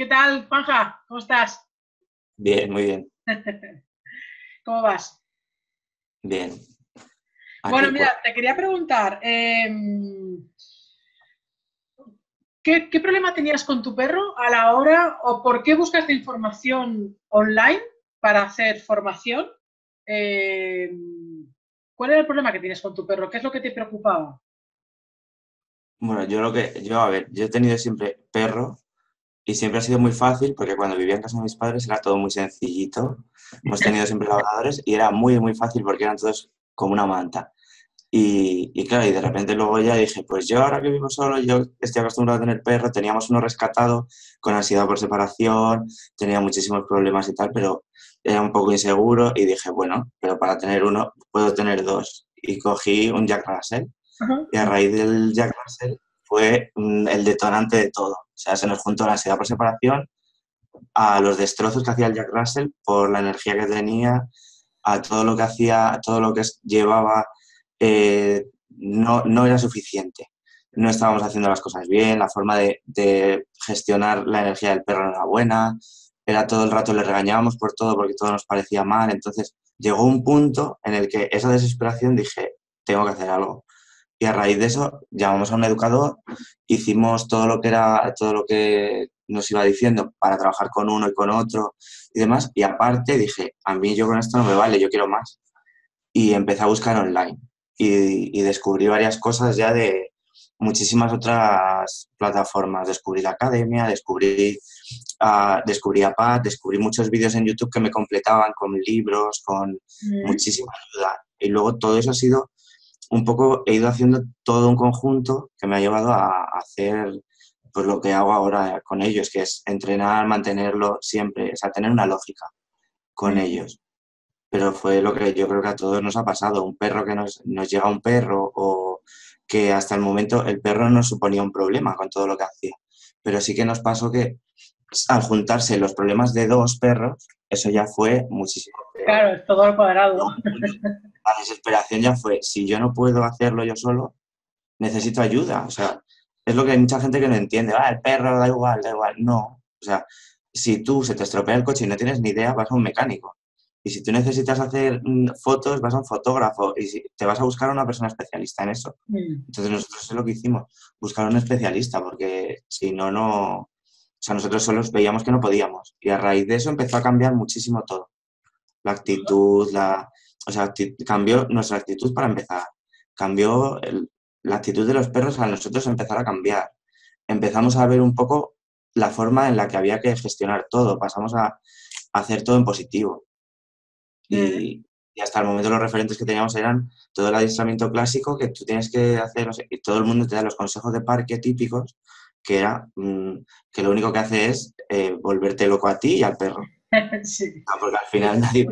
¿Qué tal, Juanja? ¿Cómo estás? Bien, muy bien. ¿Cómo vas? Bien. bueno, mira, te quería preguntar, em, ¿qué, problema tenías con tu perro a la hora o por qué buscas información online para hacer formación? Em, ¿Cuál era el problema que tienes con tu perro? ¿Qué es lo que te preocupaba? Bueno, yo lo que, yo, a ver, yo he tenido siempre perro y siempre ha sido muy fácil porque cuando vivía en casa de mis padres era todo muy sencillito. Hemos tenido siempre labradores y era muy, muy fácil porque eran todos como una manta. Y, y, claro, y de repente luego ya dije, pues yo ahora que vivo solo, yo estoy acostumbrado a tener perro, teníamos uno rescatado con ansiedad por separación, tenía muchísimos problemas y tal, pero era un poco inseguro y dije, bueno, pero para tener uno puedo tener dos. Y cogí un Jack Russell y a raíz del Jack Russell fue mm, el detonante de todo. O sea, se nos juntó la ansiedad por separación, a los destrozos que hacía Jack Russell por la energía que tenía, a todo lo que hacía, todo lo que llevaba, eh, no, no, era suficiente. No estábamos haciendo las cosas bien, la forma de, de, gestionar la energía del perro no era buena, era todo el rato le regañábamos por todo porque todo nos parecía mal. Entonces llegó un punto en el que esa desesperación dije, tengo que hacer algo. Y a raíz de eso llamamos a un educador, hicimos todo lo que era, todo lo que nos iba diciendo para trabajar con uno y con otro y demás. Y aparte dije, a mí yo con esto no me vale, yo quiero más. Y empecé a buscar online y, descubrí varias cosas ya de muchísimas otras plataformas. Descubrí la academia, descubrí, uh, descubrí a Pat, descubrí muchos vídeos en YouTube que me completaban con libros, con mm. muchísima ayuda. Y luego todo eso ha sido un poco he ido haciendo todo un conjunto que me ha llevado a hacer pues lo que hago ahora con ellos, que es entrenar, mantenerlo siempre, o sea, tener una lógica con ellos. Pero fue lo que yo creo que a todos nos ha pasado, un perro que nos, nos llega un perro o que hasta el momento el perro no suponía un problema con todo lo que hacía. Pero sí que nos pasó que al juntarse los problemas de dos perros, eso ya fue muchísimo. Claro, es todo al cuadrado. La desesperación ya fue, si yo no puedo hacerlo yo solo, necesito ayuda. O sea, es lo que hay mucha gente que no entiende. Ah, el perro da igual, da igual. No. O sea, si tú se te estropea el coche y no tienes ni idea, vas a un mecánico. Y si tú necesitas hacer mm, fotos, vas a un fotógrafo y si, te vas a buscar a una persona especialista en eso. Mm. Entonces nosotros es lo que hicimos, buscar a un especialista, porque si no, no... O sea, nosotros solos veíamos que no podíamos. Y a raíz de eso empezó a cambiar muchísimo todo. La actitud, la... O sea, cambió nuestra actitud para empezar. Cambió la actitud de los perros a nosotros empezar a cambiar. Empezamos a ver un poco la forma en la que había que gestionar todo. Pasamos a, hacer todo en positivo. Y, hasta el momento los referentes que teníamos eran todo el adiestramiento clásico que tú tienes que hacer, y todo el mundo te da los consejos de parque típicos, que era mm, que lo único que hace es eh, volverte loco a ti y al perro. Sí. Ah, porque al final nadie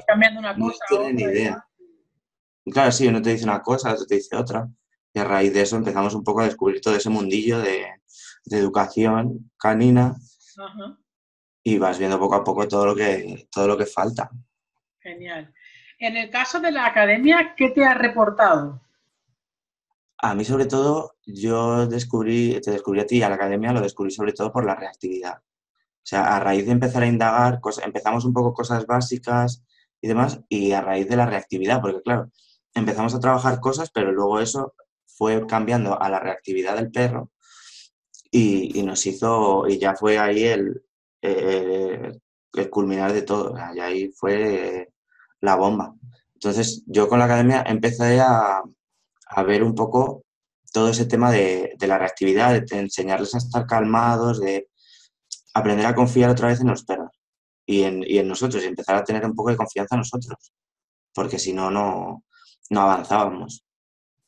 tiene ni idea. Claro, sí, uno te dice una cosa, otro te dice otra. Y a raíz de eso empezamos un poco a descubrir todo ese mundillo de, educación canina. Y vas viendo poco a poco todo lo que, todo lo que falta. Genial. En el caso de la academia, ¿qué te ha reportado? A mí, sobre todo, yo descubrí, te descubrí a ti a la academia, lo descubrí sobre todo por la reactividad. Sea, a raíz de empezar a indagar, empezamos un poco cosas básicas y demás, y a raíz de la reactividad, porque claro, empezamos a trabajar cosas, pero luego eso fue cambiando a la reactividad del perro y, nos hizo, y ya fue ahí el, el culminar de todo, y ahí fue la bomba. Entonces, yo con la academia empecé a, a ver un poco todo ese tema de, de la reactividad, de enseñarles a estar calmados, de aprender a confiar otra vez en los perros y en, y en nosotros, y empezar a tener un poco de confianza en nosotros, porque si no, no, no avanzábamos.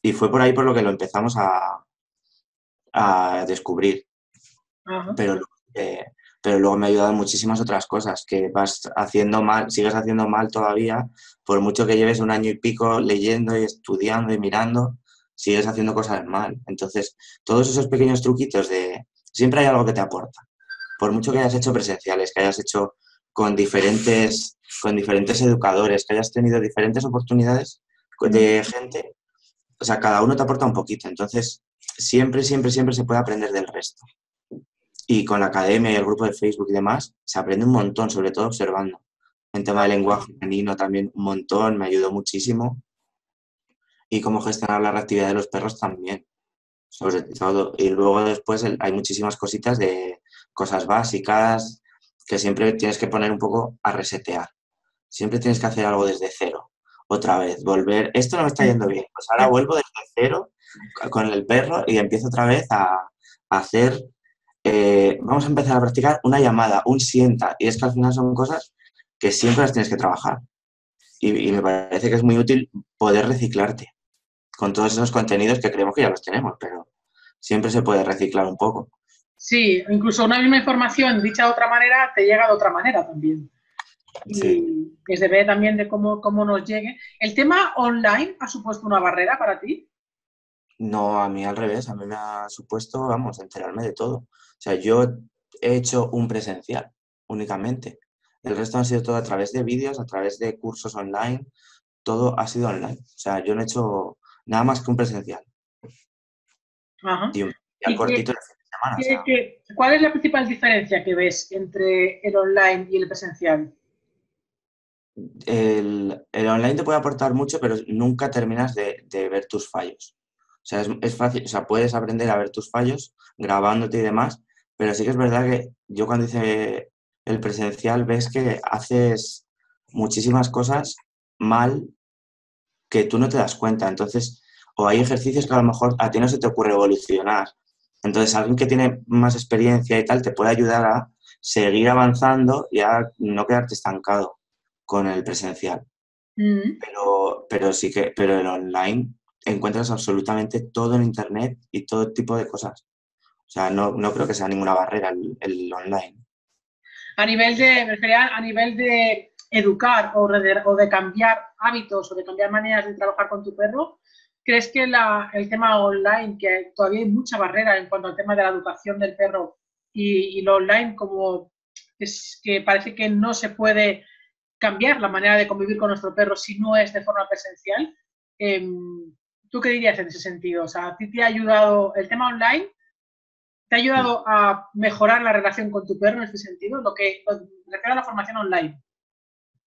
Y fue por ahí por lo que lo empezamos a, a descubrir. Pero eh, pero luego me ha ayudado muchísimas otras cosas, que vas haciendo mal, sigues haciendo mal todavía, por mucho que lleves un año y pico leyendo y estudiando y mirando, sigues haciendo cosas mal. Entonces, todos esos pequeños truquitos de... Siempre hay algo que te aporta. Por mucho que hayas hecho presenciales, que hayas hecho con diferentes, con diferentes educadores, que hayas tenido diferentes oportunidades de gente, o sea, cada uno te aporta un poquito. Entonces, siempre, siempre, siempre se puede aprender del resto Y con la academia y el grupo de Facebook y demás, se aprende un montón, sobre todo observando. En tema de lenguaje femenino también un montón, me ayudó muchísimo. Y cómo gestionar la reactividad de los perros también, sobre todo. Y luego después hay muchísimas cositas de cosas básicas que siempre tienes que poner un poco a resetear. Siempre tienes que hacer algo desde cero. Otra vez, volver. Esto no me está yendo bien. Pues ahora vuelvo desde cero con el perro y empiezo otra vez a, hacer. Eh, vamos a empezar a practicar una llamada, un sienta. Y es que al final son cosas que siempre las tienes que trabajar. Y, me parece que es muy útil poder reciclarte con todos esos contenidos que creemos que ya los tenemos, pero siempre se puede reciclar un poco. Sí, incluso una misma información dicha de otra manera te llega de otra manera también. Y que se ve también de cómo, cómo nos llegue. ¿El tema online ha supuesto una barrera para ti? No, a mí al revés, a mí me ha supuesto, vamos, enterarme de todo. O sea, yo he hecho un presencial únicamente. El resto ha sido todo a través de vídeos, a través de cursos online, todo ha sido online. O sea, yo no he hecho nada más que un presencial. Ajá. Y un cortito de semana. ¿Cuál es la principal diferencia que ves entre el online y el presencial? El, online te puede aportar mucho, pero nunca terminas de, ver tus fallos. O sea, es, fácil, o sea, puedes aprender a ver tus fallos grabándote y demás, pero sí que es verdad que yo cuando hice el presencial ves que haces muchísimas cosas mal que tú no te das cuenta. Entonces, o hay ejercicios que a lo mejor a ti no se te ocurre evolucionar. Entonces, alguien que tiene más experiencia y tal te puede ayudar a seguir avanzando y a no quedarte estancado con el presencial. Mm. Pero, pero sí que, pero el online encuentras absolutamente todo en internet y todo tipo de cosas. O sea, no, creo que sea ninguna barrera el online. A nivel de, a nivel de educar o de, o de, cambiar hábitos o de cambiar maneras de trabajar con tu perro, ¿crees que el tema online, que todavía hay mucha barrera en cuanto al tema de la educación del perro y, lo online, como es que parece que no se puede cambiar la manera de convivir con nuestro perro si no es de forma presencial? Em, ¿Tú qué dirías en ese sentido? O sea, ¿a ti te ha ayudado el tema online? ¿Te ha ayudado a mejorar la relación con tu perro en este sentido? Lo que refiere a la formación online.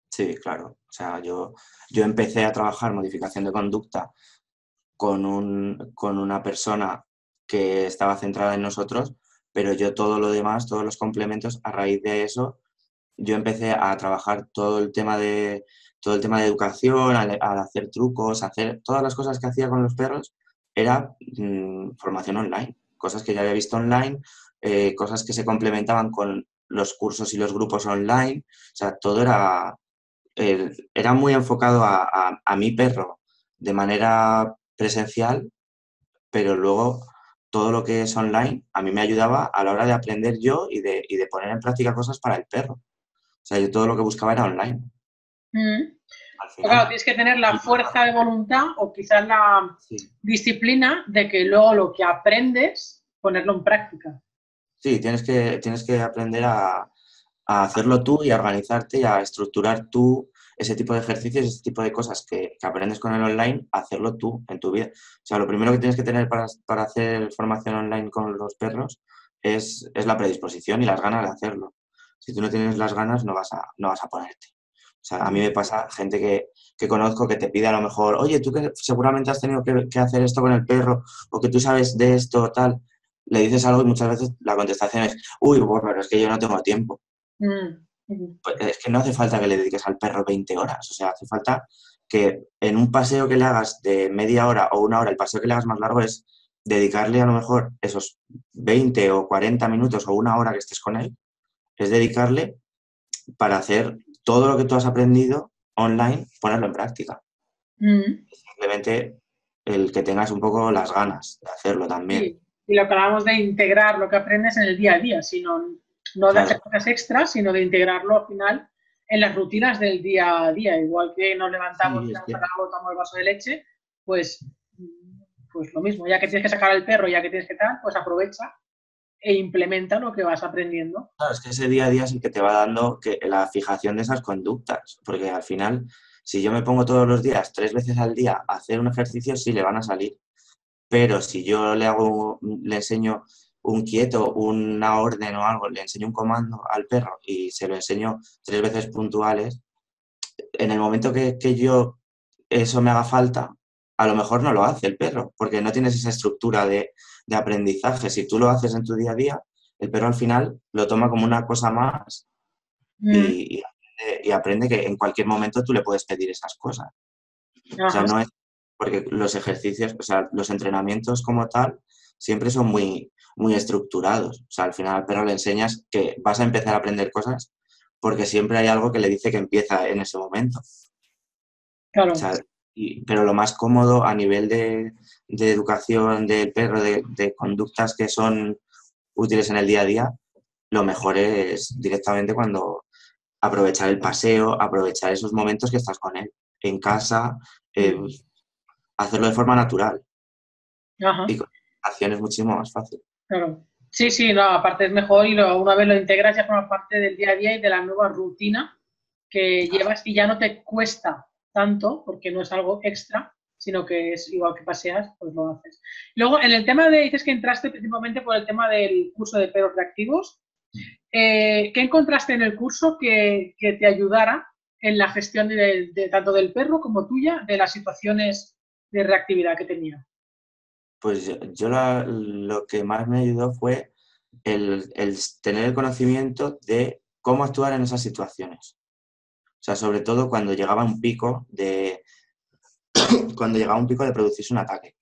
Sí, claro. O sea, yo, yo empecé a trabajar modificación de conducta con, un, con una persona que estaba centrada en nosotros, pero yo todo lo demás, todos los complementos, a raíz de eso, yo empecé a trabajar todo el tema de, todo el tema de educación, al, hacer trucos, hacer todas las cosas que hacía con los perros, era mm, formación online cosas que ya había visto online, eh, cosas que se complementaban con los cursos y los grupos online, o sea, todo era, era muy enfocado a, mi perro de manera presencial, pero luego todo lo que es online a mí me ayudaba a la hora de aprender yo y de, poner en práctica cosas para el perro. O sea, yo todo lo que buscaba era online. Mm. Claro, tienes que tener la fuerza de voluntad o quizás la disciplina de que luego lo que aprendes, ponerlo en práctica. Sí, tienes que, tienes que aprender a, hacerlo tú y a organizarte y a estructurar tú ese tipo de ejercicios, ese tipo de cosas que, aprendes con el online, hacerlo tú en tu vida. O sea, lo primero que tienes que tener para, hacer formación online con los perros es, es, la predisposición y las ganas de hacerlo. Si tú no tienes las ganas, no vas a, no vas a ponerte. O sea, a mí me pasa gente que, conozco que te pide a lo mejor, oye, tú que seguramente has tenido que, hacer esto con el perro o que tú sabes de esto tal, le dices algo y muchas veces la contestación es, uy, bueno, es que yo no tengo tiempo. Mm, es que no hace falta que le dediques al perro 20 horas, o sea, hace falta que en un paseo que le hagas de media hora o una hora, el paseo que le hagas más largo es dedicarle a lo mejor esos 20 o 40 minutos o una hora que estés con él, es dedicarle para hacer todo lo que tú has aprendido online, ponerlo en práctica. Mm. Simplemente el que tengas un poco las ganas de hacerlo también. Y lo que hablamos de integrar lo que aprendes en el día a día, sino no de hacer cosas extras, sino de integrarlo al final en las rutinas del día a día. Igual que nos levantamos, y tomamos el vaso de leche, pues, pues lo mismo, ya que tienes que sacar al perro, ya que tienes que tal, pues aprovecha e implementa lo que vas aprendiendo. Claro, es que ese día a día es el que te va dando que, la fijación de esas conductas, porque al final, si yo me pongo todos los días, tres veces al día, a hacer un ejercicio, sí le van a salir. Pero si yo le hago, le enseño un quieto, una orden o algo, le enseño un comando al perro y se lo enseño tres veces puntuales, en el momento que, que yo eso me haga falta, a lo mejor no lo hace el perro, porque no tienes esa estructura de, de aprendizaje. Si tú lo haces en tu día a día, el perro al final lo toma como una cosa más Mm. y, y aprende que en cualquier momento tú le puedes pedir esas cosas. O sea, no es porque los ejercicios, o sea, los entrenamientos como tal, siempre son muy, muy estructurados. O sea, al final al perro le enseñas que vas a empezar a aprender cosas porque siempre hay algo que le dice que empieza en ese momento. Claro. O sea, y- pero lo más cómodo a nivel de, de educación del perro, de, de conductas que son útiles en el día a día, lo mejor es directamente cuando aprovechar el paseo, aprovechar esos momentos que estás con él, en casa, eh, hacerlo de forma natural. Ajá. Y con acción es muchísimo más fácil. Claro. Sí, sí, no, aparte es mejor y lo- una vez lo integras ya forma parte del día a día y de la nueva rutina que llevas y ya no te cuesta tanto porque no es algo extra, sino que es igual que paseas, pues lo haces. Luego, en el tema de, dices que entraste principalmente por el tema del curso de perros reactivos. Eh, ¿Qué encontraste en el curso que, que te ayudara en la gestión de, de tanto del perro como tuya de las situaciones de reactividad que tenía? Pues yo, lo que más me ayudó fue el, el tener el conocimiento de cómo actuar en esas situaciones. O sea, sobre todo cuando llegaba un pico de cuando llegaba un pico de producirse un ataque.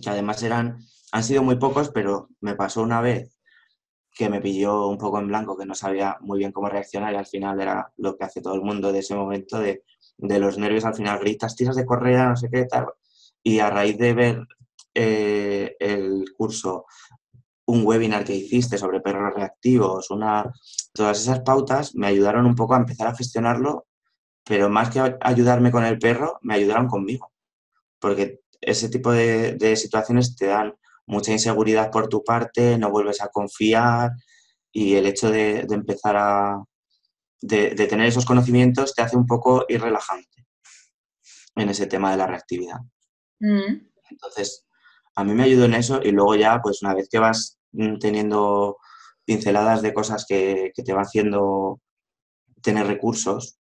Que además eran, han sido muy pocos, pero me pasó una vez que me pilló un poco en blanco, que no sabía muy bien cómo reaccionar y al final era lo que hace todo el mundo de ese momento, de, de los nervios, al final gritas, tiras de correa, no sé qué, tal. Y a raíz de ver eh, el curso, un webinar que hiciste sobre perros reactivos, una, todas esas pautas me ayudaron un poco a empezar a gestionarlo, pero más que ayudarme con el perro, me ayudaron conmigo. Porque ese tipo de, de situaciones te dan mucha inseguridad por tu parte, no vuelves a confiar y el hecho de, de empezar a... De, de tener esos conocimientos te hace un poco ir relajante en ese tema de la reactividad. Mm. Entonces, a mí me ayudó en eso y luego ya, pues una vez que vas mm, teniendo pinceladas de cosas que, que te va haciendo tener recursos,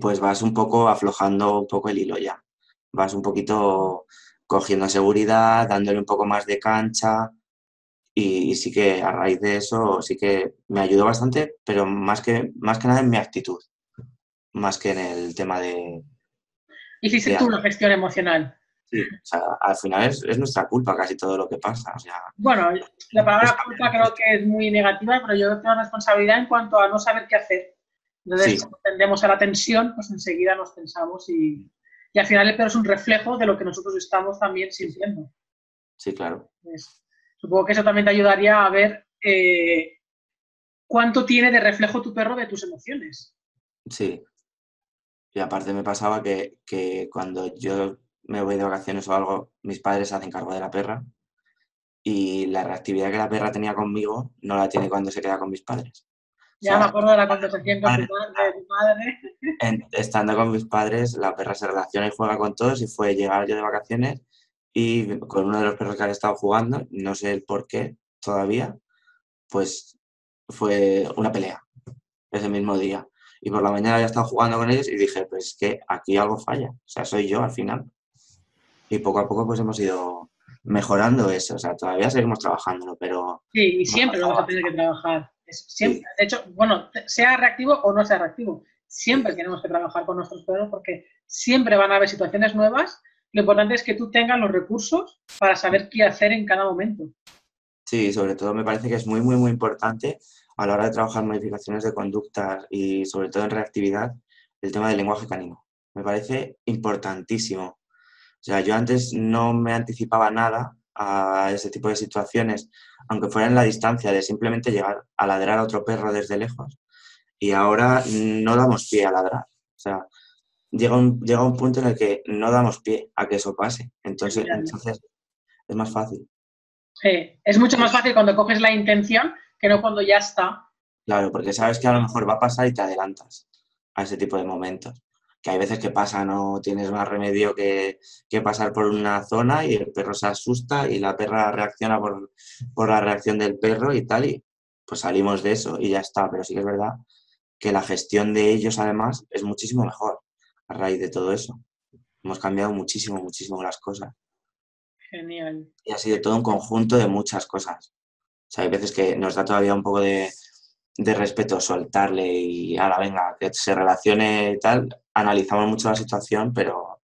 pues vas un poco aflojando un poco el hilo ya. Vas un poquito cogiendo seguridad, dándole un poco más de cancha y, y sí que a raíz de eso sí que me ayudó bastante, pero más que, más que nada en mi actitud, más que en el tema de, Hiciste tú la gestión emocional. Sí, o sea, al final es, es nuestra culpa casi todo lo que pasa. O sea, Bueno, la palabra culpa creo que es muy negativa, pero yo tengo responsabilidad en cuanto a no saber qué hacer. Entonces, Sí. como tendemos a la tensión, pues enseguida nos pensamos y, y al final el perro es un reflejo de lo que nosotros estamos también sintiendo. sí, claro. Entonces, supongo que eso también te ayudaría a ver eh, cuánto tiene de reflejo tu perro de tus emociones. Sí. Y aparte me pasaba que, que cuando yo me voy de vacaciones o algo, mis padres se hacen cargo de la perra y la reactividad que la perra tenía conmigo no la tiene cuando se queda con mis padres. O Ya sea, me acuerdo de la conversación con tu madre. en- estando con mis padres, la perra se relaciona y juega con todos y fue llegar yo de vacaciones y con uno de los perros que han estado jugando, no sé el por qué todavía, pues fue una pelea ese mismo día. Y por la mañana había estado jugando con ellos y dije, pues es que aquí algo falla, o sea, soy yo al final. Y poco a poco pues hemos ido mejorando eso, o sea, todavía seguimos trabajándolo, pero Sí, y siempre vamos a tener que trabajar. Es- siempre. De hecho, bueno, sea reactivo o no sea reactivo, siempre tenemos que trabajar con nuestros perros porque siempre van a haber situaciones nuevas. Lo importante es que tú tengas los recursos para saber qué hacer en cada momento. Sí, sobre todo me parece que es muy, muy, muy importante a la hora de trabajar modificaciones de conductas y sobre todo en reactividad, el tema del lenguaje canino. Me parece importantísimo. O sea, yo antes no me anticipaba nada a ese tipo de situaciones, aunque fuera en la distancia de simplemente llegar a ladrar a otro perro desde lejos. Y ahora no damos pie a ladrar. O sea, llega un, llega un punto en el que no damos pie a que eso pase. Entonces, entonces es más fácil. Sí, es mucho más fácil cuando coges la intención que no cuando ya está. Claro, porque sabes que a lo mejor va a pasar y te adelantas a ese tipo de momentos. Que hay veces que pasa, no tienes más remedio que, pasar por una zona y el perro se asusta y la perra reacciona por, por, la reacción del perro y tal, y pues salimos de eso y ya está. Pero sí que es verdad que la gestión de ellos además es muchísimo mejor a raíz de todo eso. Hemos cambiado muchísimo, muchísimo las cosas. Genial. Y ha sido todo un conjunto de muchas cosas. O sea, hay veces que nos da todavía un poco de, de respeto soltarle y ahora venga, que se relacione y tal. Analizamos mucho la situación, pero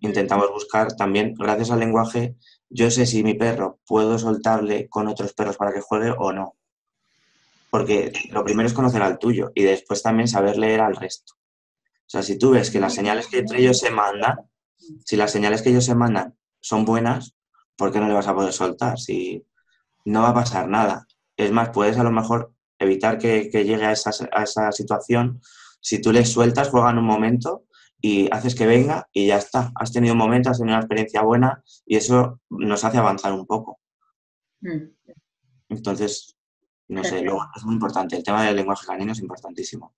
intentamos buscar también, gracias al lenguaje, yo sé si mi perro puedo soltarle con otros perros para que juegue o no. Porque lo primero es conocer al tuyo y después también saber leer al resto. O sea, si tú ves que las señales que entre ellos se mandan, si las señales que ellos se mandan son buenas, ¿por qué no le vas a poder soltar? Si no va a pasar nada. Es más, puedes a lo mejor evitar que, llegue a esa, a esa, situación. Si tú le sueltas, juegan un momento y haces que venga y ya está. Has tenido un momento, has tenido una experiencia buena y eso nos hace avanzar un poco. Mm. Entonces, no sé, es muy importante. El tema del lenguaje canino es importantísimo.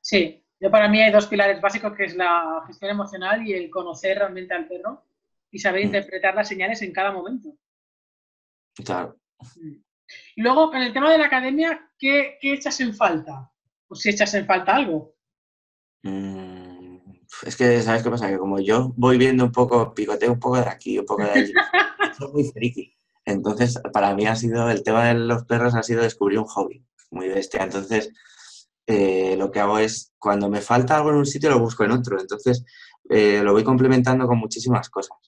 Sí, yo para mí hay dos pilares básicos que es la gestión emocional y el conocer realmente al perro y saber mm. interpretar las señales en cada momento. Claro. Mm. Y luego, en el tema de la academia, ¿qué, echas en falta? O si echas en falta algo. Mm, es que, ¿sabes qué pasa? Que como yo voy viendo un poco, picoteo un poco de aquí, un poco de allí, soy muy friki. Entonces, para mí ha sido, el tema de los perros ha sido descubrir un hobby muy bestia. Entonces, eh, lo que hago es, cuando me falta algo en un sitio, lo busco en otro. Entonces, eh, lo voy complementando con muchísimas cosas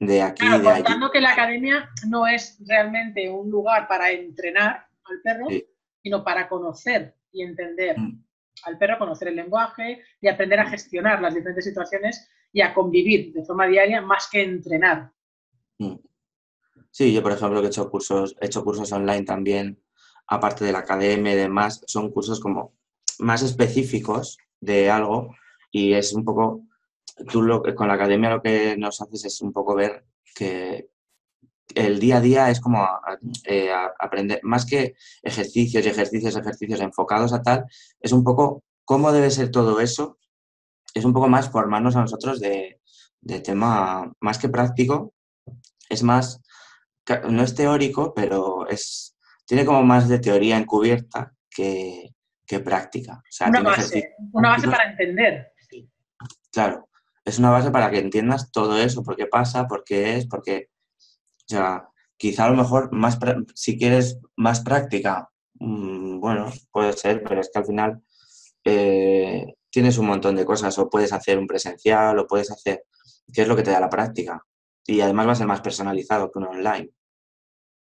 de aquí claro, de allí. que la academia no es realmente un lugar para entrenar al perro, sino para conocer y entender mm. al perro, conocer el lenguaje y aprender a gestionar las diferentes situaciones y a convivir de forma diaria más que entrenar. Mm. Sí, yo por ejemplo que he hecho cursos, he hecho cursos online también, aparte de la academia y demás, son cursos como más específicos de algo y es un poco tú lo, con la academia lo que nos haces es un poco ver que el día a día es como eh, aprender, más que ejercicios y ejercicios, ejercicios enfocados a tal, es un poco cómo debe ser todo eso, es un poco más formarnos a nosotros de, tema más que práctico, es más, no es teórico, pero es, tiene como más de teoría encubierta que, práctica. una, base, una base para entender. Claro, es una base para que entiendas todo eso, por qué pasa, por qué es, porque, o sea, quizá a lo mejor más, si quieres más práctica, mm, bueno, puede ser, pero es que al final eh, tienes un montón de cosas, o puedes hacer un presencial, o puedes hacer, ¿qué es lo que te da la práctica? Y además va a ser más personalizado que un online.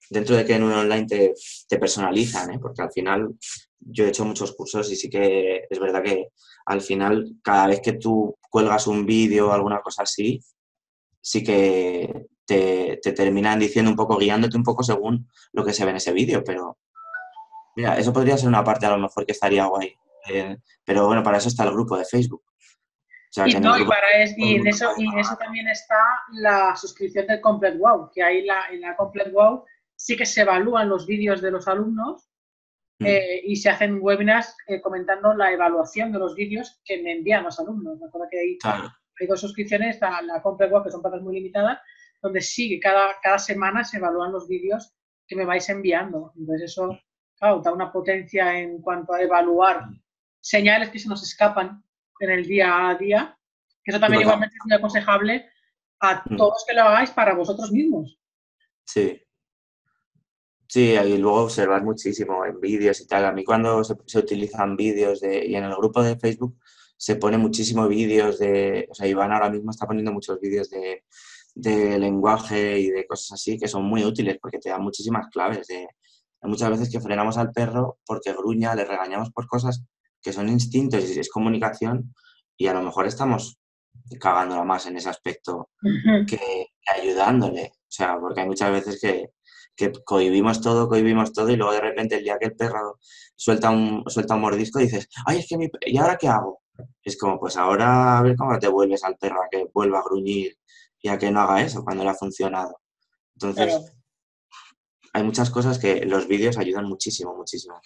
Dentro de que en un online te, te personalizan, ¿eh? porque al final yo he hecho muchos cursos y sí que es verdad que al final, cada vez que tú cuelgas un vídeo o alguna cosa así, sí que te, terminan diciendo un poco, guiándote un poco según lo que se ve en ese vídeo, pero mira, eso podría ser una parte a lo mejor que estaría guay. Eh, pero bueno, para eso está el grupo de Facebook. y, no, y, para en eso, y eso también está la suscripción del Complete Wow, que ahí la, en la Complete Wow sí que se evalúan los vídeos de los alumnos Mm. Eh, y se hacen webinars eh, comentando la evaluación de los vídeos que me envían los alumnos. Me acuerdo que hay, hay dos suscripciones, a la compra web, que son plazas muy limitadas, donde sí, cada, cada semana se evalúan los vídeos que me vais enviando. Entonces eso, claro, da una potencia en cuanto a evaluar mm. señales que se nos escapan en el día a día, que eso también igualmente es muy aconsejable a mm. todos que lo hagáis para vosotros mismos. Sí, Sí, y luego observar muchísimo en vídeos y tal. A mí cuando se, utilizan vídeos de, y en el grupo de Facebook se pone muchísimo vídeos de, o sea, Iván ahora mismo está poniendo muchos vídeos de, de, lenguaje y de cosas así que son muy útiles porque te dan muchísimas claves. De, muchas veces que frenamos al perro porque gruña, le regañamos por cosas que son instintos y es comunicación y a lo mejor estamos cagándola más en ese aspecto que ayudándole. O sea, porque hay muchas veces que, que cohibimos todo, cohibimos todo y luego de repente el día que el perro suelta un, suelta un mordisco dices, ay, es que mi... ¿y ahora qué hago? Es como, pues ahora a ver cómo te vuelves al perro a que vuelva a gruñir y a que no haga eso cuando le ha funcionado. Entonces, hay muchas cosas que los vídeos ayudan muchísimo, muchísimo.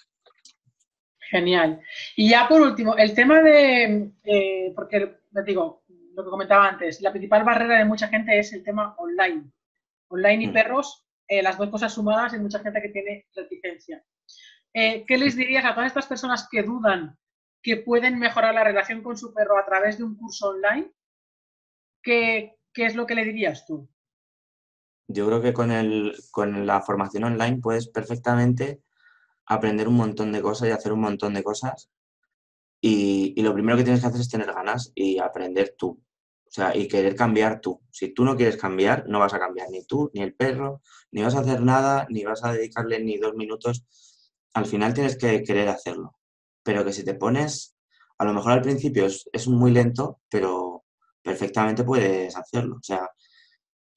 Genial. Y ya por último, el tema de, eh, porque te digo, lo que comentaba antes, la principal barrera de mucha gente es el tema online. Online y mm. perros, eh, las dos cosas sumadas, hay mucha gente que tiene reticencia. Eh, ¿Qué les dirías a todas estas personas que dudan que pueden mejorar la relación con su perro a través de un curso online? ¿Qué, qué es lo que le dirías tú? Yo creo que con, el, con la formación online puedes perfectamente aprender un montón de cosas y hacer un montón de cosas. Y, y, lo primero que tienes que hacer es tener ganas y aprender tú. O sea, y querer cambiar tú. Si tú no quieres cambiar, no vas a cambiar ni tú, ni el perro, ni vas a hacer nada, ni vas a dedicarle ni dos minutos. Al final tienes que querer hacerlo. Pero que si te pones, a lo mejor al principio es, muy lento, pero perfectamente puedes hacerlo. O sea,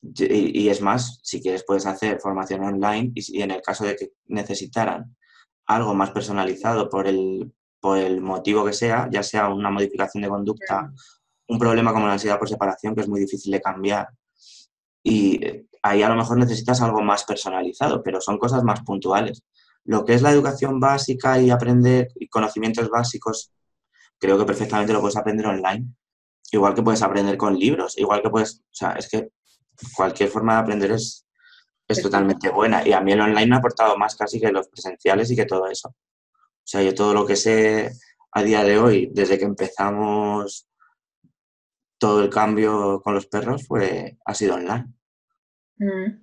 y, es más, si quieres puedes hacer formación online y, y en el caso de que necesitaran algo más personalizado por el, por el motivo que sea, ya sea una modificación de conducta, un problema como la ansiedad por separación, que es muy difícil de cambiar. Y eh, ahí a lo mejor necesitas algo más personalizado, pero son cosas más puntuales. Lo que es la educación básica y aprender y conocimientos básicos, creo que perfectamente lo puedes aprender online. Igual que puedes aprender con libros, igual que puedes, o sea, es que cualquier forma de aprender es, es totalmente buena. Y a mí el online me ha aportado más casi que los presenciales y que todo eso. O sea, yo todo lo que sé a día de hoy, desde que empezamos todo el cambio con los perros, fue, ha sido online. Mm.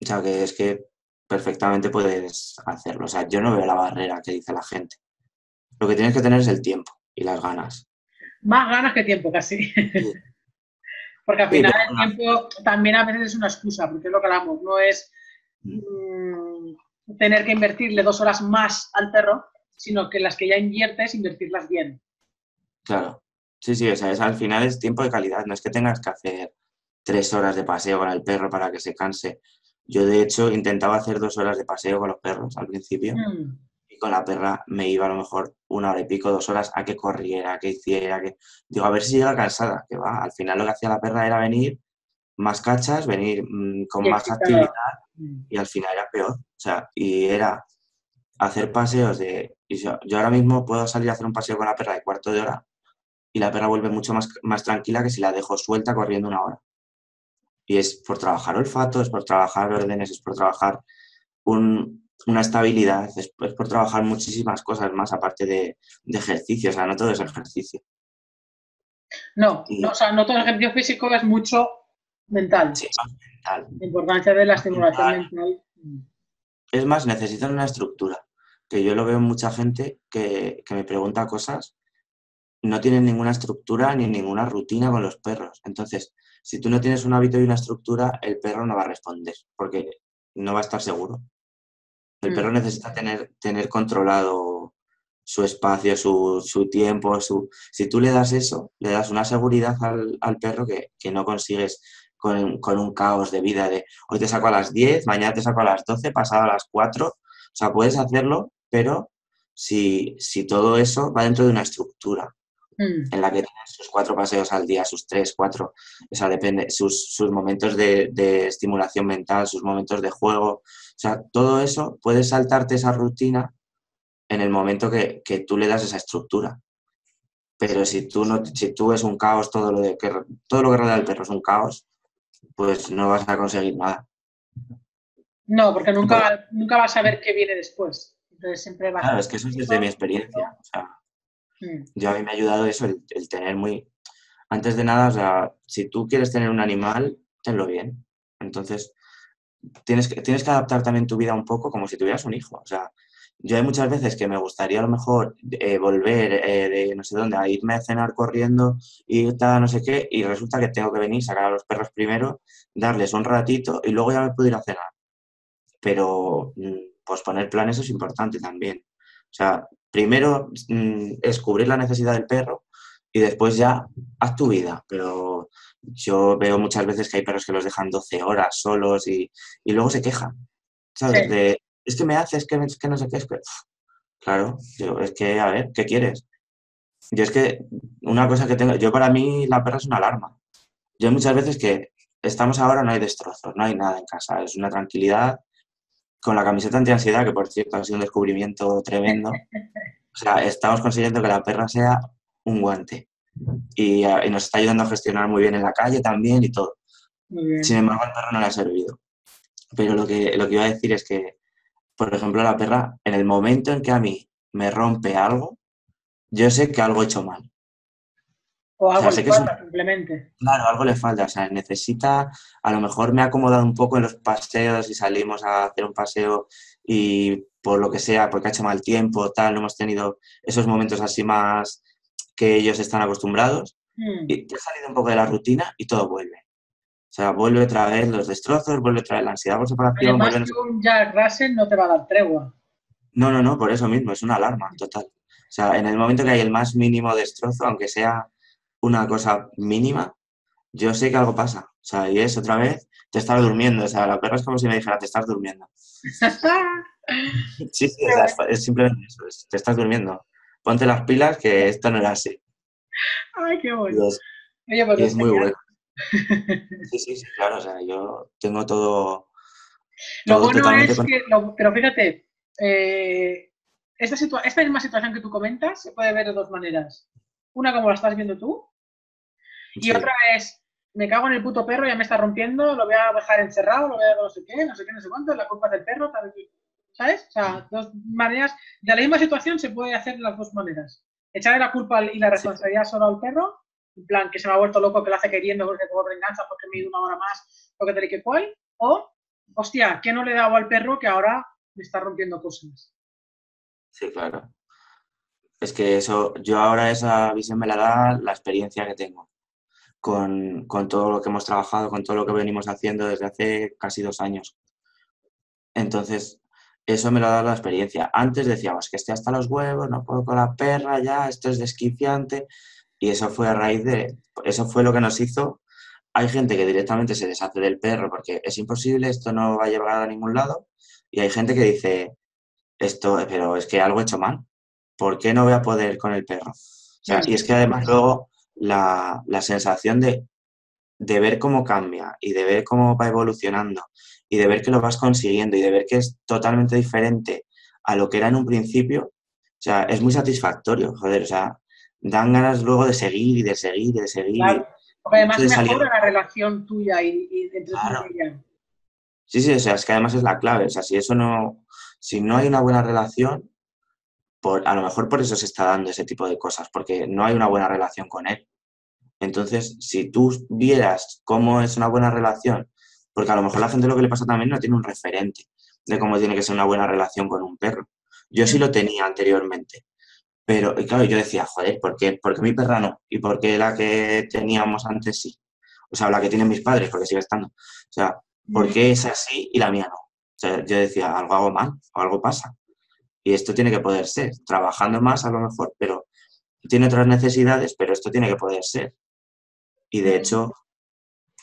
O sea, que es que perfectamente puedes hacerlo. O sea, yo no veo la barrera que dice la gente. Lo que tienes que tener es el tiempo y las ganas. Más ganas que tiempo, casi. Porque al final el tiempo también a veces es una excusa, porque es lo que hablamos, no es mm, tener que invertirle dos horas más al perro, sino que las que ya inviertes, invertirlas bien. Claro, sí, sí, o sea, al final es tiempo de calidad, no es que tengas que hacer tres horas de paseo con el perro para que se canse. Yo, de hecho, intentaba hacer dos horas de paseo con los perros al principio. Mm con la perra me iba a lo mejor una hora y pico, dos horas a que corriera, a que hiciera, que... Digo, a ver si llega cansada, que va. Al final lo que hacía la perra era venir más cachas, venir mm, con más actividad mm. y al final era peor. O sea, y era hacer paseos de... yo, ahora mismo puedo salir a hacer un paseo con la perra de cuarto de hora y la perra vuelve mucho más, más tranquila que si la dejo suelta corriendo una hora. Y es por trabajar olfato, es por trabajar órdenes, es por trabajar un, una estabilidad, es, por trabajar muchísimas cosas más aparte de, ejercicio, o sea, no todo es ejercicio. No, no, o sea, no todo el ejercicio físico es mucho mental. Sí, más mental. La importancia de la estimulación mental. Es más, necesitan una estructura, que yo lo veo en mucha gente que, que me pregunta cosas, no tienen ninguna estructura ni ninguna rutina con los perros. Entonces, si tú no tienes un hábito y una estructura, el perro no va a responder, porque no va a estar seguro. El mm. perro necesita tener, tener controlado su espacio, su, tiempo, su... Si tú le das eso, le das una seguridad al, perro que, no consigues con, un caos de vida de hoy te saco a las 10, mañana te saco a las 12, pasado a las 4. O sea, puedes hacerlo, pero si, si todo eso va dentro de una estructura. En la que tienes sus cuatro paseos al día, sus tres, cuatro, o sea, depende, sus, momentos de, de, estimulación mental, sus momentos de juego, o sea, todo eso, puedes saltarte esa rutina en el momento que, tú le das esa estructura. Pero si tú, no, si tú ves un caos, todo lo, de que, todo lo que rodea al perro es un caos, pues no vas a conseguir nada. No, porque nunca, nunca vas a ver qué viene después. Entonces siempre vas Claro, es que eso es desde mi experiencia. O sea, mm. Yo a mí me ha ayudado eso, el, tener muy... Antes de nada, o sea, si tú quieres tener un animal, tenlo bien. Entonces, tienes que, tienes que adaptar también tu vida un poco como si tuvieras un hijo. O sea, yo hay muchas veces que me gustaría a lo mejor eh, volver eh, de no sé dónde a irme a cenar corriendo y tal, no sé qué, y resulta que tengo que venir, sacar a los perros primero, darles un ratito y luego ya me puedo ir a cenar. Pero mm, posponer planes es importante también. O sea, primero mm, es cubrir la necesidad del perro y después ya haz tu vida, pero yo veo muchas veces que hay perros que los dejan 12 horas solos y, luego se quejan, ¿sabes? De, es que me hace, es que, es que no sé qué, es que... Claro, yo, es que, a ver, ¿qué quieres? Yo es que una cosa que tengo, yo para mí la perra es una alarma. Yo muchas veces que estamos ahora, no hay destrozos, no hay nada en casa, es una tranquilidad con la camiseta anti-ansiedad, que por cierto ha sido un descubrimiento tremendo. O sea, estamos consiguiendo que la perra sea un guante. Y, y nos está ayudando a gestionar muy bien en la calle también y todo. Muy bien. Sin embargo, al perro no le ha servido. Pero lo que, lo que iba a decir es que, por ejemplo, la perra, en el momento en que a mí me rompe algo, yo sé que algo he hecho mal. O algo sea, sé le es un- falta, simplemente. Claro, algo le falta. O sea, necesita, a lo mejor me ha acomodado un poco en los paseos y salimos a hacer un paseo y por lo que sea, porque ha hecho mal tiempo, tal, no hemos tenido esos momentos así más que ellos están acostumbrados. Mm. Y te has salido un poco de la rutina y todo vuelve. O sea, vuelve otra vez los destrozos, vuelve otra vez la ansiedad por separación, Además, que un Jack Russell no te va a dar tregua. No, no, no, por eso mismo, es una alarma total. O sea, en el momento que hay el más mínimo destrozo, aunque sea una cosa mínima, yo sé que algo pasa. O sea, y es otra vez, te estás durmiendo. O sea, la perra es como si me dijera, te estás durmiendo. Sí, sí, o sea, es, es simplemente eso, es, te estás durmiendo. Ponte las pilas que esto no era así. Ay, qué bueno. es, Oye, pues es muy bueno. Sí, sí, sí, claro, o sea, yo tengo todo, Lo bueno es que, lo- pero fíjate, eh, esta, situa- esta misma situación que tú comentas se puede ver de dos maneras. Una como la estás viendo tú y sí. otra es, me cago en el puto perro, ya me está rompiendo, lo voy a dejar encerrado, lo voy a no sé qué, no sé qué, no sé cuánto, la culpa es del perro, tal, y- ¿sabes? O sea, dos maneras, de la misma situación se puede hacer de las dos maneras. Echarle la culpa y la responsabilidad solo al perro, en plan, que se me ha vuelto loco, que lo hace queriendo, porque tengo venganza, porque me he ido una hora más, porque tal y que cual, o, hostia, ¿qué no le he dado al perro que ahora me está rompiendo cosas? Sí, claro. Es que eso, yo ahora esa visión me la da la experiencia que tengo con, con todo lo que hemos trabajado, con todo lo que venimos haciendo desde hace casi dos años. Entonces, eso me lo da la experiencia. Antes decíamos que estoy hasta los huevos, no puedo con la perra ya, esto es desquiciante. Y eso fue a raíz de, eso fue lo que nos hizo. Hay gente que directamente se deshace del perro porque es imposible, esto no va a llegar a ningún lado. Y hay gente que dice, esto, pero es que algo he hecho mal. ¿Por qué no voy a poder con el perro? O sea, y es que además luego la, la sensación de, de ver cómo cambia y de ver cómo va evolucionando y de ver que lo vas consiguiendo y de ver que es totalmente diferente a lo que era en un principio, o sea, es muy satisfactorio, joder, o sea, dan ganas luego de seguir y de seguir y de seguir. Claro. Porque además de salir- mejora la relación tuya y, y entre Claro. tú y ella. Sí, sí, o sea, es que además es la clave. O sea, si eso no, si no hay una buena relación, por, a lo mejor por eso se está dando ese tipo de cosas, porque no hay una buena relación con él. Entonces, si tú vieras cómo es una buena relación, porque a lo mejor la gente lo que le pasa también no tiene un referente de cómo tiene que ser una buena relación con un perro. Yo sí lo tenía anteriormente, pero y claro, yo decía, joder, ¿por qué, ¿por qué mi perra no? ¿Y por qué la que teníamos antes sí? O sea, la que tienen mis padres, porque sigue estando. O sea, ¿por qué esa sí y la mía no? O sea, yo decía, algo hago mal, o algo pasa. Y esto tiene que poder ser, trabajando más a lo mejor, pero tiene otras necesidades, pero esto tiene que poder ser. Y de hecho,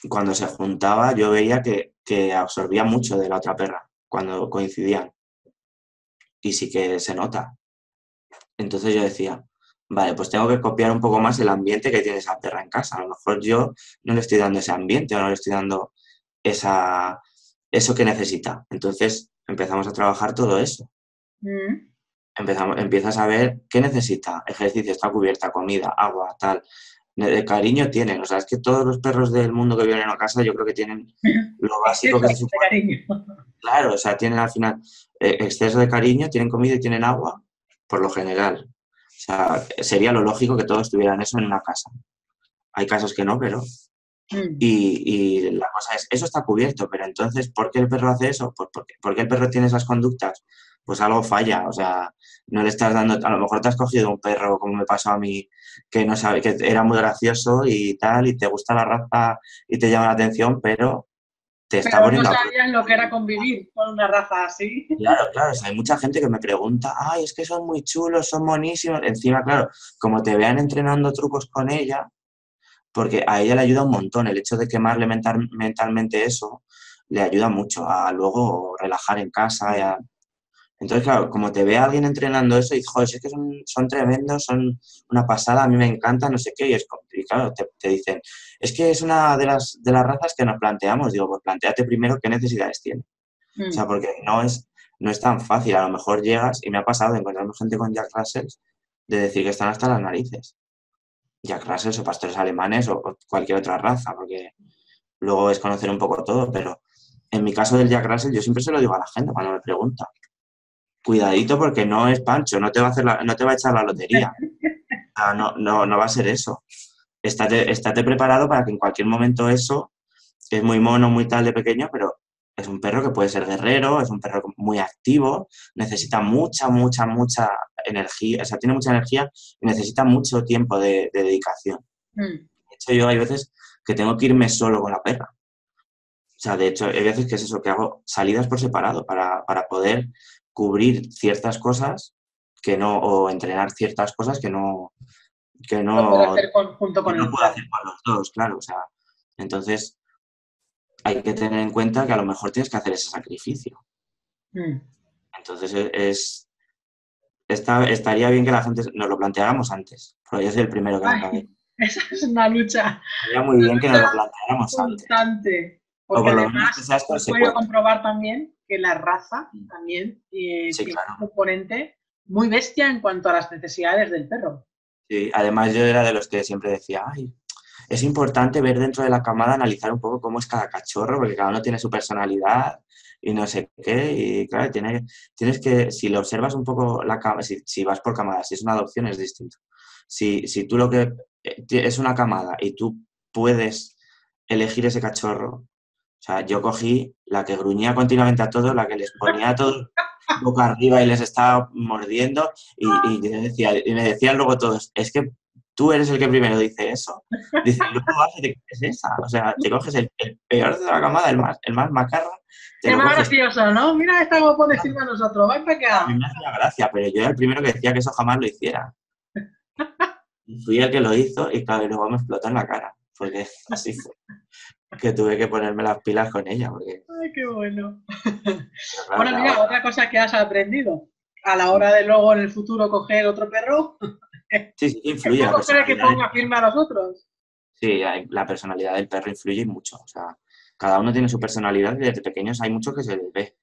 cuando se juntaba, yo veía que, que absorbía mucho de la otra perra cuando coincidían. Y sí que se nota. Entonces yo decía, vale, pues tengo que copiar un poco más el ambiente que tiene esa perra en casa. A lo mejor yo no le estoy dando ese ambiente o no le estoy dando esa, eso que necesita. Entonces empezamos a trabajar todo eso. Mm. Empezamos, empiezas a ver qué necesita. Ejercicio, está cubierta, comida, agua, tal. De cariño tienen. O sea, es que todos los perros del mundo que viven a casa yo creo que tienen lo básico que se supone. cariño. Claro, o sea, tienen al final eh, exceso de cariño, tienen comida y tienen agua, por lo general. O sea, sería lo lógico que todos tuvieran eso en una casa. Hay casos que no, pero... Mm. Y, y la cosa es, eso está cubierto, pero entonces, ¿por qué el perro hace eso? Pues porque, ¿Por qué el perro tiene esas conductas? Pues algo falla, o sea, no le estás dando, a lo mejor te has cogido un perro, como me pasó a mí, que no sabe, que era muy gracioso y tal, y te gusta la raza y te llama la atención, pero te está Pero no poniendo a sabían lo que era convivir con una raza así. Claro, claro, o sea, hay mucha gente que me pregunta, ay, es que son muy chulos, son monísimos. Encima, claro, como te vean entrenando trucos con ella, porque a ella le ayuda un montón, el hecho de quemarle mental- mentalmente eso, le ayuda mucho a luego relajar en casa. y a- Entonces, claro, como te ve alguien entrenando eso, y dices, joder, si es que son, son tremendos, son una pasada, a mí me encanta, no sé qué, y, es, y claro, te, te dicen, es que es una de las, de las razas que nos planteamos, digo, pues planteate primero qué necesidades tiene. Mm. O sea, porque no es, no es tan fácil. A lo mejor llegas, y me ha pasado de encontrarme gente con Jack Russell, de decir que están hasta las narices. Jack Russell o pastores alemanes o, cualquier otra raza, porque luego es conocer un poco todo, pero en mi caso del Jack Russell yo siempre se lo digo a la gente cuando me pregunta. Cuidadito porque no es Pancho, no te va a, hacer no te va a echar la lotería. no, no, no va a ser eso. Estate, estate preparado para que en cualquier momento eso, es muy mono, muy tal de pequeño, pero es un perro que puede ser guerrero, es un perro muy activo, necesita mucha, mucha, mucha energía, o sea, tiene mucha energía y necesita mucho tiempo de, dedicación. Mm. De hecho, yo hay veces que tengo que irme solo con la perra. O sea, de hecho, hay veces que es eso, que hago salidas por separado para, poder cubrir ciertas cosas que no, o entrenar ciertas cosas que no, que no, puedo hacer junto con, no puedo hacer con los dos, claro. O sea, entonces, hay que tener en cuenta que a lo mejor tienes que hacer ese sacrificio. Mm. Entonces e, es, estaría bien que la gente nos lo planteáramos antes, porque yo soy el primero que Ay, Esa es una lucha. Estaría muy bien que nos lo planteáramos antes. Porque además he podido comprobar también que la raza mm. también eh, tiene un componente muy bestia en cuanto a las necesidades del perro. Sí, además yo era de los que siempre decía, ay, es importante ver dentro de la camada, analizar un poco cómo es cada cachorro, porque cada uno tiene su personalidad y no sé qué. Y claro, tiene, tienes que, si lo observas un poco la camada, si, vas por camada, si es una adopción es distinto. Si, si tú lo que eh, es una camada y tú puedes elegir ese cachorro, o sea, yo cogí la que gruñía continuamente a todos, la que les ponía a todos boca arriba y les estaba mordiendo y, y, decía, y me decían luego todos, es que tú eres el que primero dice eso. Dice, luego vas y te es esa. O sea, te coges el, peor de la camada, el más, el más macarra. El más gracioso, ¿no? Mira esta como por decirme a nosotros, para acá. A mí me hacía gracia, pero yo era el primero que decía que eso jamás lo hiciera. Y fui el que lo hizo y claro, y luego me explotó en la cara, porque así fue. Que tuve que ponerme las pilas con ella. Porque... Ay, qué bueno. bueno, mira, otra cosa que has aprendido a la hora de luego en el futuro coger otro perro, Sí, sí, influye. La que ponga firme a los otros? Sí, la personalidad del perro influye mucho. O sea, cada uno tiene su personalidad y desde pequeños hay mucho que se les ve.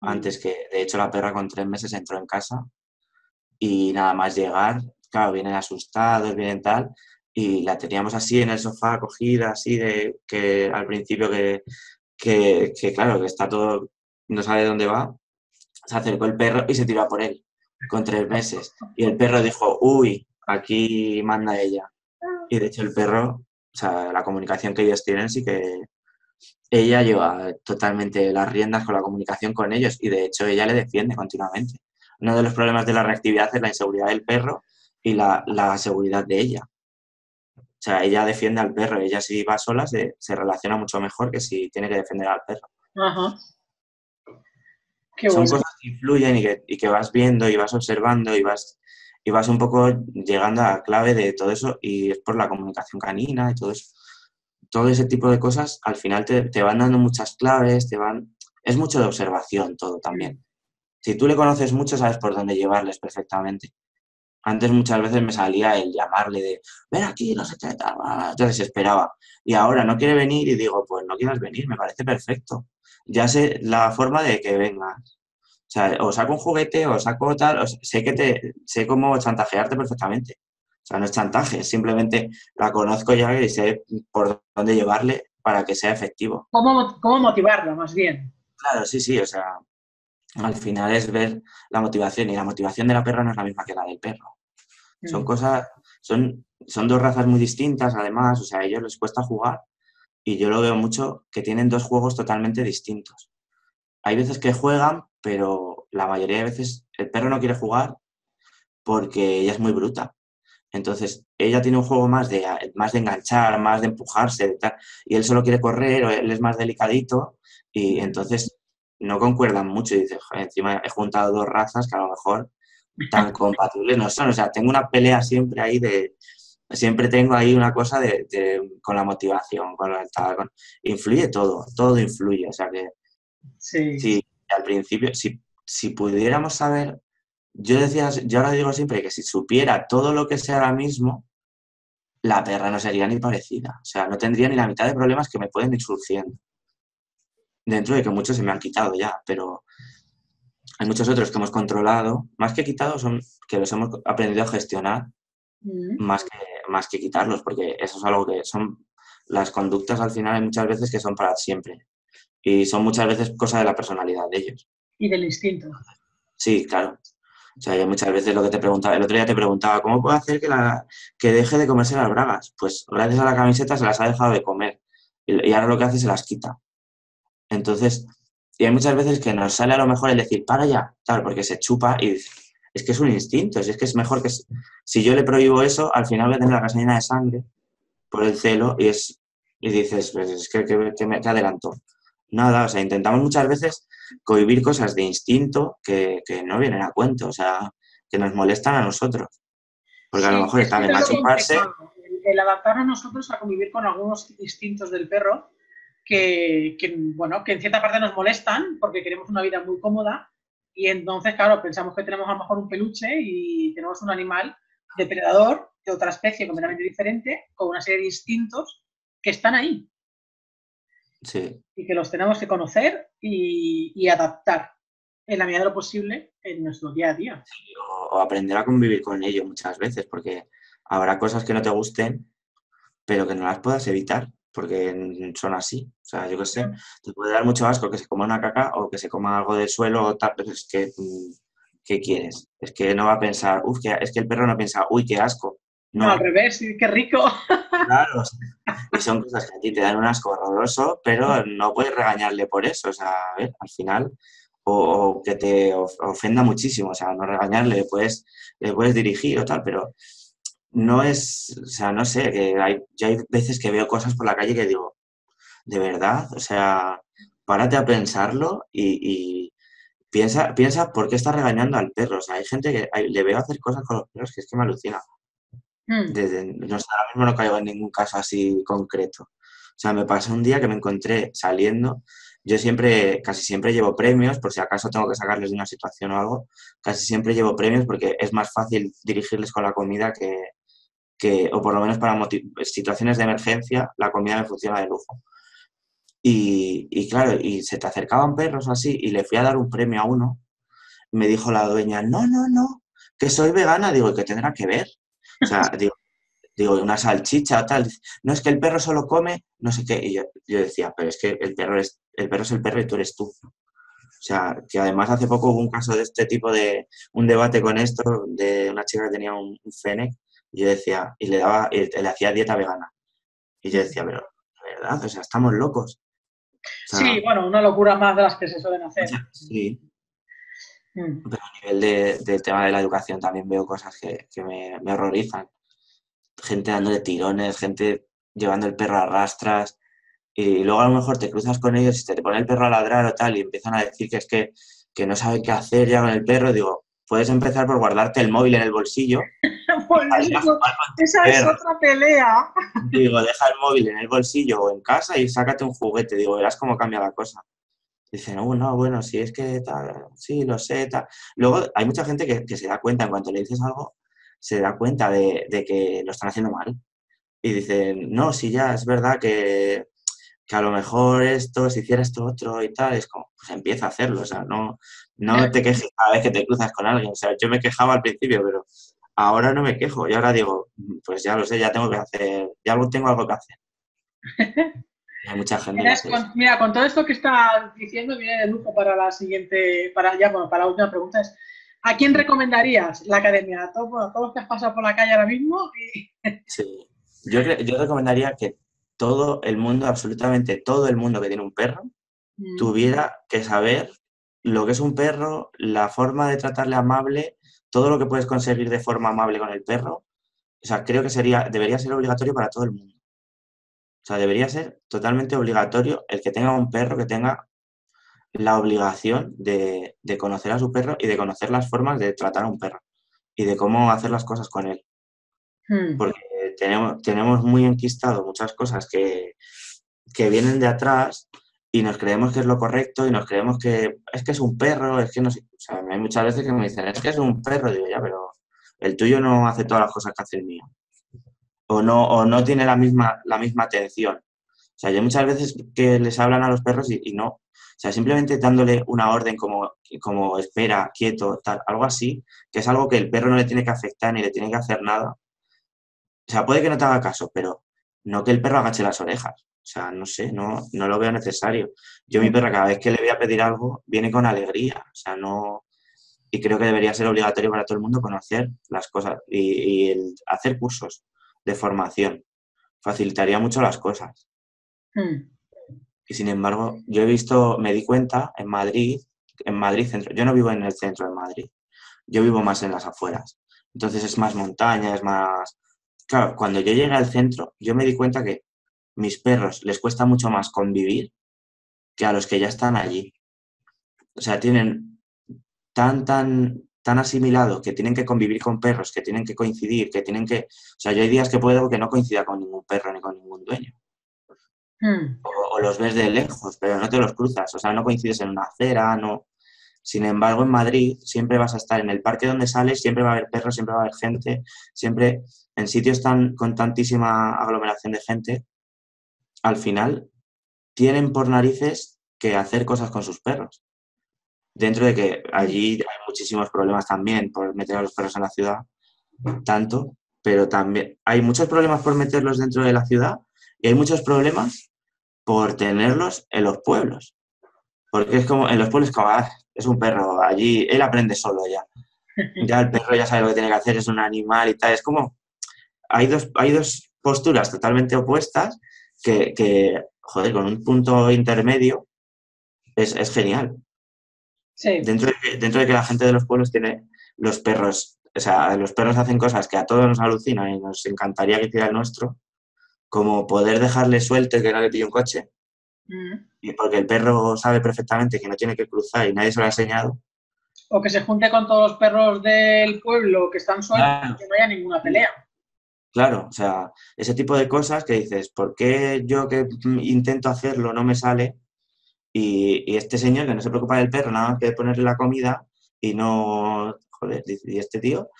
Mm. Antes que, de hecho, la perra con tres meses entró en casa y nada más llegar, claro, vienen asustados, vienen tal, y la teníamos así en el sofá, acogida, así de que al principio que, que, que claro, que está todo, no sabe dónde va, se acercó el perro y se tiró a por él con tres meses. Y el perro dijo, uy, aquí manda ella. Y de hecho el perro, o sea, la comunicación que ellos tienen sí que ella lleva totalmente las riendas con la comunicación con ellos y de hecho ella le defiende continuamente. Uno de los problemas de la reactividad es la inseguridad del perro y la, seguridad de ella. O sea, ella defiende al perro, ella si va sola se, se relaciona mucho mejor que si tiene que defender al perro. Ajá. Son cosas que influyen y que, vas viendo y vas observando y vas, y vas un poco llegando a la clave de todo eso y es por la comunicación canina y todo eso. Todo ese tipo de cosas al final te, van dando muchas claves, te van... Es mucho de observación todo también. Si tú le conoces mucho, sabes por dónde llevarles perfectamente. Antes muchas veces me salía el llamarle de, ven aquí, no sé qué, tal, ya desesperaba. Y ahora no quiere venir y digo, pues no quieras venir, me parece perfecto ya sé la forma de que vengas. O sea, o saco un juguete o saco tal, sé que te, sé cómo chantajearte perfectamente. O sea, no es chantaje, simplemente la conozco ya y sé por dónde llevarle para que sea efectivo. ¿Cómo, cómo motivarlo, más bien? Claro, sí, sí, o sea, al final es ver la motivación y la motivación de la perra no es la misma que la del perro. Son mm. cosas, son, son dos razas muy distintas, además, o sea, a ellos les cuesta jugar y yo lo veo mucho que tienen dos juegos totalmente distintos. Hay veces que juegan, pero la mayoría de veces el perro no quiere jugar porque ella es muy bruta. Entonces, ella tiene un juego más de, más de enganchar, más de empujarse, de tal, y él solo quiere correr, o él es más delicadito, y entonces no concuerdan mucho. Y dice, encima he juntado dos razas que a lo mejor tan compatibles no son. O sea, tengo una pelea siempre ahí de, siempre tengo ahí una cosa de, con la motivación, con la con, influye todo, todo influye. O sea que sí. al principio, si, si pudiéramos saber, yo decía, yo ahora digo siempre que si supiera todo lo que sé ahora mismo, la perra no sería ni parecida. O sea, no tendría ni la mitad de problemas que me pueden ir surgiendo. Dentro de que muchos se me han quitado ya, pero hay muchos otros que hemos controlado, más que quitado, son que los hemos aprendido a gestionar Mm. más que, más que quitarlos, porque eso es algo que son las conductas al final hay muchas veces que son para siempre y son muchas veces cosa de la personalidad de ellos. Y del instinto. Sí, claro. O sea, yo muchas veces lo que te preguntaba, el otro día te preguntaba, ¿cómo puedo hacer que, la, que deje de comerse las bragas? Pues gracias a la camiseta se las ha dejado de comer y, y ahora lo que hace se las quita. Entonces, y hay muchas veces que nos sale a lo mejor el decir, para ya, tal, porque se chupa y es que es un instinto, es que es mejor que... Si yo le prohíbo eso, al final voy a tener la casa llena de sangre por el celo y es... Y dices, pues es que, que, que me que adelantó. Nada, o sea, intentamos muchas veces cohibir cosas de instinto que, que no vienen a cuento, o sea, que nos molestan a nosotros. Porque a lo mejor es está lo machuparse, complicado, El, el adaptarnos nosotros a convivir con algunos instintos del perro que, que, bueno, que en cierta parte nos molestan porque queremos una vida muy cómoda y entonces, claro, pensamos que tenemos a lo mejor un peluche y tenemos un animal depredador de otra especie completamente diferente con una serie de instintos que están ahí. Sí, y que los tenemos que conocer y, y adaptar en la medida de lo posible en nuestro día a día. o, o aprender a convivir con ello muchas veces, porque habrá cosas que no te gusten, pero que no las puedas evitar, porque son así. O sea, yo qué sé, te puede dar mucho asco que se coma una caca o que se coma algo del suelo o tal, pero es que, mm, ¿qué quieres? Es que no va a pensar, uff, es que el perro no piensa, uy, qué asco. No, No, al revés, qué rico. claro. o sea, Y son cosas que a ti te dan un asco horroroso, pero no puedes regañarle por eso. O sea, a ver, al final, o, o que te of- ofenda muchísimo. O sea, no regañarle, le puedes, le puedes dirigir o tal, pero no es, o sea, no sé, que hay, yo hay veces que veo cosas por la calle que digo, de verdad, o sea, párate a pensarlo y, y piensa, piensa por qué estás regañando al perro. O sea, hay gente que hay- le veo hacer cosas con los perros que es que me alucina. Mm. Desde, no sé, ahora mismo no caigo en ningún caso así concreto. O sea, me pasó un día que me encontré saliendo. Yo siempre, casi siempre llevo premios, por si acaso tengo que sacarles de una situación o algo. Casi siempre llevo premios porque es más fácil dirigirles con la comida que, que o por lo menos para situaciones de emergencia, la comida me funciona de lujo. Y, y claro, y se te acercaban perros así y le fui a dar un premio a uno. Me dijo la dueña, no, no, no, que soy vegana. Digo, ¿y qué tendrá que ver? O sea, digo, digo, una salchicha o tal. No es que el perro solo come, no sé qué. Y yo, yo decía, pero es que el perro es, el perro es el perro y tú eres tú. O sea, que además hace poco hubo un caso de este tipo de, un debate con esto, de una chica que tenía un, un fennec, y yo decía, y le daba, y le hacía dieta vegana. Y yo decía, pero, ¿de verdad? O sea, estamos locos. O sea, Sí, bueno, una locura más de las que se suelen hacer. sí, Mm. pero a nivel de, del tema de la educación también veo cosas que, que me, me horrorizan. Gente dándole tirones, gente llevando el perro a rastras, y luego a lo mejor te cruzas con ellos y te pone el perro a ladrar o tal, y empiezan a decir que es que, que no saben qué hacer ya con el perro. Digo, puedes empezar por guardarte el móvil en el bolsillo. Eso- tu esa es otra pelea. Digo, deja el móvil en el bolsillo o en casa y sácate un juguete. Digo, verás cómo cambia la cosa. Dicen, no, no, bueno, si es que tal, sí, lo sé, tal. Luego hay mucha gente que, que se da cuenta, en cuanto le dices algo, se da cuenta de, de que lo están haciendo mal. Y dicen, no, sí, ya, es verdad que, que a lo mejor esto, si hiciera esto otro y tal, es como, pues empieza a hacerlo. O sea, no, no te quejes cada vez que te cruzas con alguien. O sea, yo me quejaba al principio, pero ahora no me quejo. Y ahora digo, pues ya lo sé, ya tengo que hacer, ya tengo algo que hacer. Hay mucha gente eso. con- mira, con todo esto que estás diciendo, viene de lujo para la siguiente, para ya, bueno, para la última pregunta es, ¿a quién recomendarías la academia? ¿A todos, todos los que has pasado por la calle ahora mismo? Sí. Yo, yo recomendaría que todo el mundo, absolutamente todo el mundo que tiene un perro, Mm. tuviera que saber lo que es un perro, la forma de tratarle amable, todo lo que puedes conseguir de forma amable con el perro. O sea, creo que sería, debería ser obligatorio para todo el mundo. O sea, debería ser totalmente obligatorio el que tenga un perro que tenga la obligación de, de conocer a su perro y de conocer las formas de tratar a un perro y de cómo hacer las cosas con él Mm. porque tenemos, tenemos muy enquistado muchas cosas que, que vienen de atrás y nos creemos que es lo correcto y nos creemos que es que es un perro, es que no sé. O sea, hay muchas veces que me dicen, es que es un perro, digo, ya, pero el tuyo no hace todas las cosas que hace el mío. O no, o no tiene la misma, la misma atención. O sea, yo muchas veces que les hablan a los perros y, no. O sea, simplemente dándole una orden como, como espera, quieto, tal, algo así, que es algo que el perro no le tiene que afectar ni le tiene que hacer nada. O sea, puede que no te haga caso, pero no que el perro agache las orejas. O sea, no sé, no, no lo veo necesario. Yo mi perra cada vez que le voy a pedir algo, viene con alegría. O sea, no... Y creo que debería ser obligatorio para todo el mundo conocer las cosas y, el hacer cursos de formación. Facilitaría mucho las cosas. Hmm. Y sin embargo, yo he visto, me di cuenta en Madrid, en Madrid centro, yo no vivo en el centro de Madrid, yo vivo más en las afueras. Entonces es más montaña, es más... Claro, cuando yo llegué al centro, yo me di cuenta que mis perros les cuesta mucho más convivir que a los que ya están allí. O sea, tienen tan, tan, tan asimilado que tienen que convivir con perros, que tienen que coincidir, que tienen que... O sea, yo hay días que puedo que no coincida con ningún perro ni con ningún dueño. Hmm. O, los ves de lejos, pero no te los cruzas. O sea, no coincides en una acera, no... Sin embargo, en Madrid siempre vas a estar en el parque donde sales, siempre va a haber perros, siempre va a haber gente, siempre en sitios tan, con tantísima aglomeración de gente, al final tienen por narices que hacer cosas con sus perros. Dentro de que allí hay muchísimos problemas también por meter a los perros en la ciudad, tanto, pero también hay muchos problemas por meterlos dentro de la ciudad y hay muchos problemas por tenerlos en los pueblos. Porque es como, en los pueblos como, ah, es un perro, allí él aprende solo ya. Ya el perro ya sabe lo que tiene que hacer, es un animal y tal. Es como, hay dos, hay dos posturas totalmente opuestas que, joder, con un punto intermedio es, genial. Dentro, de que, dentro de que la gente de los pueblos tiene los perros, o sea, los perros hacen cosas que a todos nos alucinan y nos encantaría que hiciera el nuestro, como poder dejarle suelto que no le pille un coche. Mm. Y porque el perro sabe perfectamente que no tiene que cruzar y nadie se lo ha enseñado. O que se junte con todos los perros del pueblo que están sueltos y que no haya ninguna pelea. Claro, o sea, ese tipo de cosas que dices, ¿por qué yo que intento hacerlo no me sale? Y, este señor que no se preocupa del perro, nada más que ponerle la comida y no, joder, y este tío,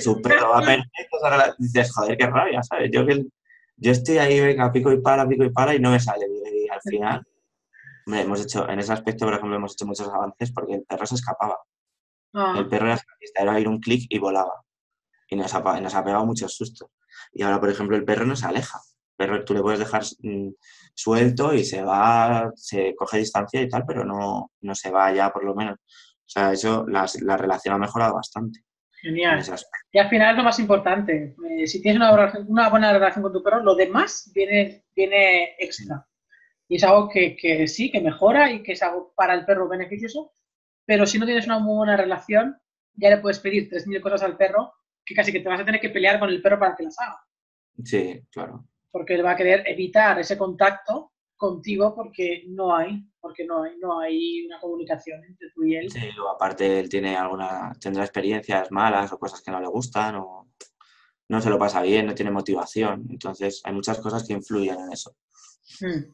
su perro va perfecto, dices, joder, qué rabia, ¿sabes? Yo, que, yo estoy ahí, venga, pico y pala, pico y pala y no me sale. Y al final, hemos hecho, en ese aspecto, por ejemplo, hemos hecho muchos avances porque el perro se escapaba. Ah. El perro era, era ir un clic y volaba. Y nos ha, nos ha pegado muchos sustos. Y ahora, por ejemplo, el perro no se aleja. El perro tú le puedes dejar mm, suelto y se va, se coge distancia y tal, pero no, no se va ya por lo menos. O sea, eso, la, la relación ha mejorado bastante. Genial. Y al final es lo más importante. Eh, si tienes una, una, buena relación con tu perro, lo demás viene, viene extra. Y es algo que, que, sí, que mejora y que es algo para el perro beneficioso. Pero si no tienes una muy buena relación, ya le puedes pedir 3.000 cosas al perro que casi que te vas a tener que pelear con el perro para que las haga. Sí, claro. Porque él va a querer evitar ese contacto contigo porque no hay, porque no hay, no hay una comunicación entre tú y él. Sí, o aparte él tiene alguna, tendrá experiencias malas o cosas que no le gustan o no se lo pasa bien, no tiene motivación. Entonces hay muchas cosas que influyen en eso. Hmm.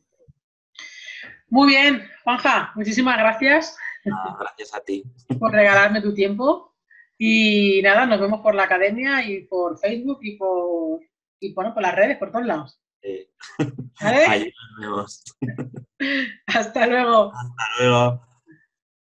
Muy bien, Juanja, muchísimas gracias. gracias a ti. Por regalarme tu tiempo. Y nada, nos vemos por la academia y por Facebook y por, y, bueno, por las redes, por todos lados. Sí. ¿Vale? Ahí nos vemos. Hasta luego. Hasta luego.